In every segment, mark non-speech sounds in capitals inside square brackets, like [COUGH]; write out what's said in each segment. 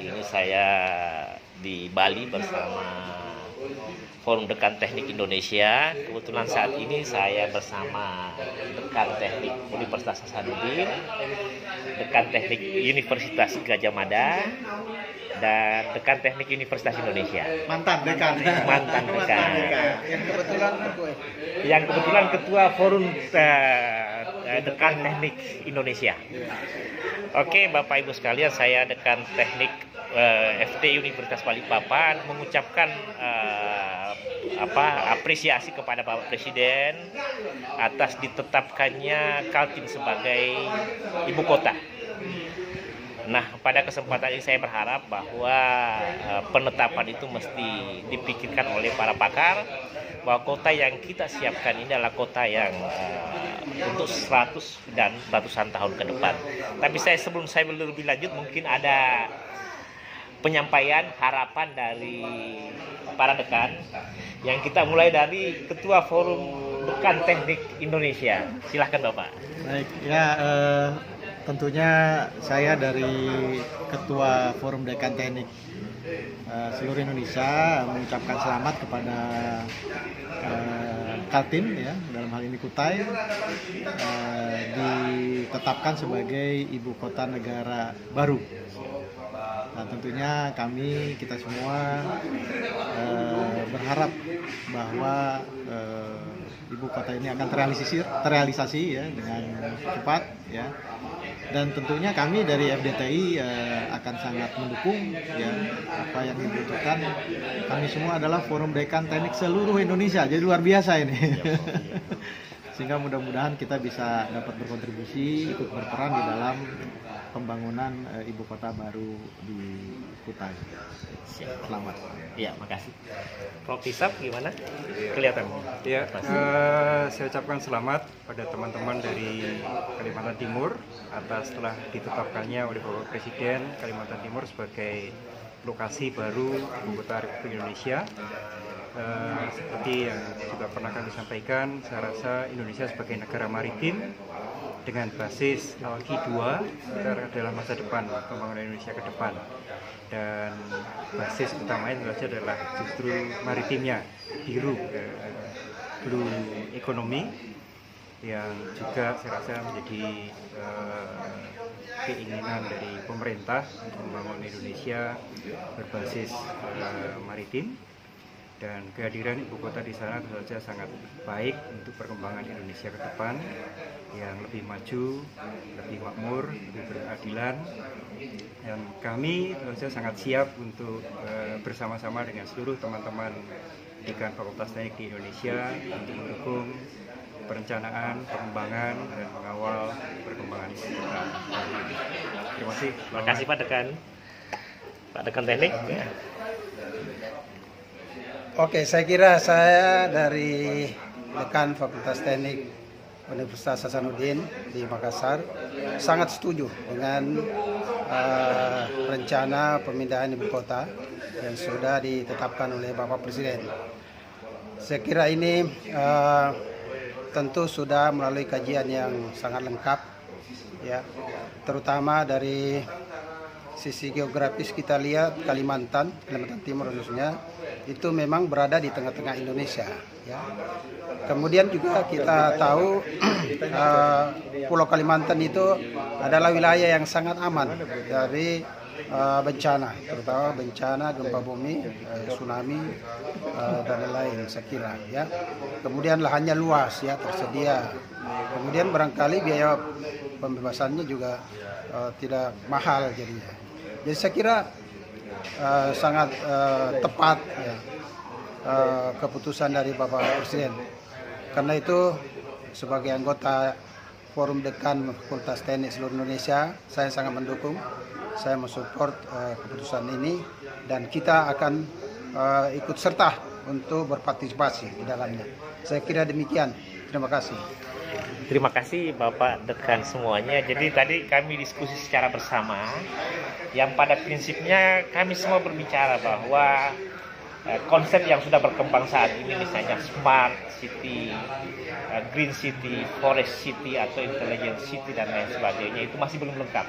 hari ini saya di Bali bersama Forum Dekan Teknik Indonesia. Kebetulan saat ini saya bersama Dekan Teknik Universitas Hasanuddin, Dekan Teknik Universitas Gajah Mada, dan Dekan Teknik Universitas Indonesia. Mantan dekan. Mantan dekan. Yang kebetulan ketua. Yang kebetulan ketua Forum uh, Dekan Teknik Indonesia. Oke, Bapak Ibu sekalian, saya Dekan Teknik uh, FT Universitas Balikpapan mengucapkan uh, apa apresiasi kepada Bapak Presiden atas ditetapkannya Kaltim sebagai ibu kota. Nah, pada kesempatan ini saya berharap bahwa uh, penetapan itu mesti dipikirkan oleh para pakar bahwa kota yang kita siapkan ini adalah kota yang uh, untuk 100 dan ratusan tahun ke depan. Tapi saya sebelum saya lebih lanjut mungkin ada penyampaian harapan dari para dekan yang kita mulai dari Ketua Forum Dekan Teknik Indonesia. Silahkan Bapak. Baik, ya eh, tentunya saya dari Ketua Forum Dekan Teknik eh, seluruh Indonesia mengucapkan selamat kepada eh, Kaltim ya dalam hal ini Kutai eh, ditetapkan sebagai ibu kota negara baru Nah tentunya kami kita semua eh, berharap bahwa eh, ibu kota ini akan terrealisasi, terrealisasi ya dengan cepat ya. Dan tentunya kami dari FDTI eh, akan sangat mendukung ya apa yang dibutuhkan. Kami semua adalah forum dekan teknik seluruh Indonesia, jadi luar biasa ini. [LAUGHS] Sehingga mudah-mudahan kita bisa dapat berkontribusi, ikut berperan di dalam pembangunan e, ibu kota baru di Kutai. Selamat. Iya, makasih. Prof. Isap gimana? Kelihatan. Ya, uh, saya ucapkan selamat pada teman-teman dari Kalimantan Timur atas telah ditetapkannya oleh Bapak Presiden Kalimantan Timur sebagai lokasi baru ibu kota Republik Indonesia. Uh, seperti yang juga pernah kami sampaikan, saya rasa Indonesia sebagai negara maritim dengan basis Alki 2 kita adalah masa depan pembangunan Indonesia ke depan. Dan basis utamanya tentu adalah justru maritimnya biru eh, blue ekonomi yang juga saya rasa menjadi eh, keinginan dari pemerintah untuk membangun Indonesia berbasis eh, maritim dan kehadiran ibu kota di sana tentu saja sangat baik untuk perkembangan Indonesia ke depan yang lebih maju, lebih makmur, lebih berkeadilan. Dan kami tentu saja sangat siap untuk uh, bersama-sama dengan seluruh teman-teman dekan Fakultas Teknik di Indonesia untuk mendukung perencanaan, pengembangan, dan mengawal perkembangan ibu kota. Terima kasih. Terima kasih Pak Dekan. Pak Dekan Teknik. Ya. Oke, saya kira saya dari dekan Fakultas Teknik Universitas Hasanuddin di Makassar sangat setuju dengan uh, rencana pemindahan ibu kota yang sudah ditetapkan oleh Bapak Presiden. Saya kira ini uh, tentu sudah melalui kajian yang sangat lengkap, ya, terutama dari sisi geografis kita lihat Kalimantan, Kalimantan Timur khususnya itu memang berada di tengah-tengah Indonesia. Ya. Kemudian juga kita tahu uh, [CLEARS THROAT] Pulau Kalimantan itu adalah wilayah yang sangat aman dari uh, bencana, terutama bencana gempa bumi, uh, tsunami uh, dan lain-lain. Saya. Ya. Kemudian lahannya luas, ya tersedia. Kemudian barangkali biaya pembebasannya juga uh, tidak mahal jadinya. Jadi saya kira uh, sangat uh, tepat ya, uh, keputusan dari Bapak Presiden. Karena itu sebagai anggota Forum Dekan Fakultas Teknik seluruh Indonesia, saya sangat mendukung, saya mensupport uh, keputusan ini dan kita akan uh, ikut serta untuk berpartisipasi di dalamnya. Saya kira demikian. Terima kasih. Terima kasih Bapak Dekan semuanya. Jadi tadi kami diskusi secara bersama yang pada prinsipnya kami semua berbicara bahwa eh, konsep yang sudah berkembang saat ini misalnya smart city, eh, green city, forest city atau intelligent city dan lain sebagainya itu masih belum lengkap.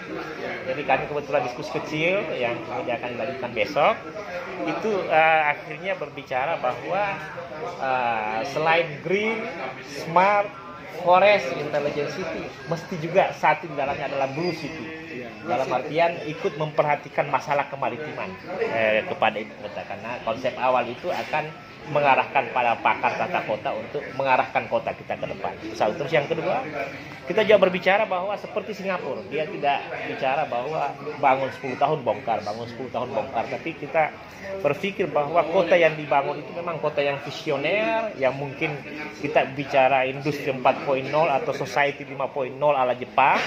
Jadi kami kebetulan diskusi kecil yang kemudian akan dilanjutkan besok itu eh, akhirnya berbicara bahwa eh, selain green, smart, forest, intelligent city. Mesti juga satu di dalamnya adalah blue city. Dalam artian ikut memperhatikan masalah kemaritiman. Eh, kepada ibu kota karena konsep awal itu akan mengarahkan pada pakar tata kota untuk mengarahkan kota kita ke depan. Satu. Terus yang kedua, kita juga berbicara bahwa seperti Singapura, dia tidak bicara bahwa bangun 10 tahun bongkar, bangun 10 tahun bongkar, tapi kita berpikir bahwa kota yang dibangun itu memang kota yang visioner, yang mungkin kita bicara industri 4.0 atau society 5.0 ala Jepang,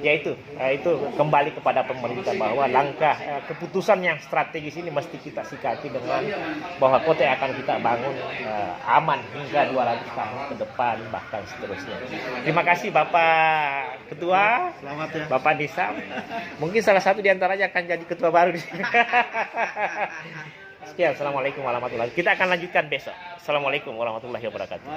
yaitu eh, itu kembali kepada pemerintah bahwa langkah eh, keputusan yang strategis ini mesti kita sikapi dengan bahwa kota yang akan kita bangun eh, aman hingga 200 tahun ke depan bahkan seterusnya. Terima kasih Bapak Ketua, Selamat ya. Bapak Nisam. Mungkin salah satu di antaranya akan jadi ketua baru di [LAUGHS] sini. Sekian, Assalamualaikum warahmatullahi wabarakatuh. Kita akan lanjutkan besok. Assalamualaikum warahmatullahi wabarakatuh.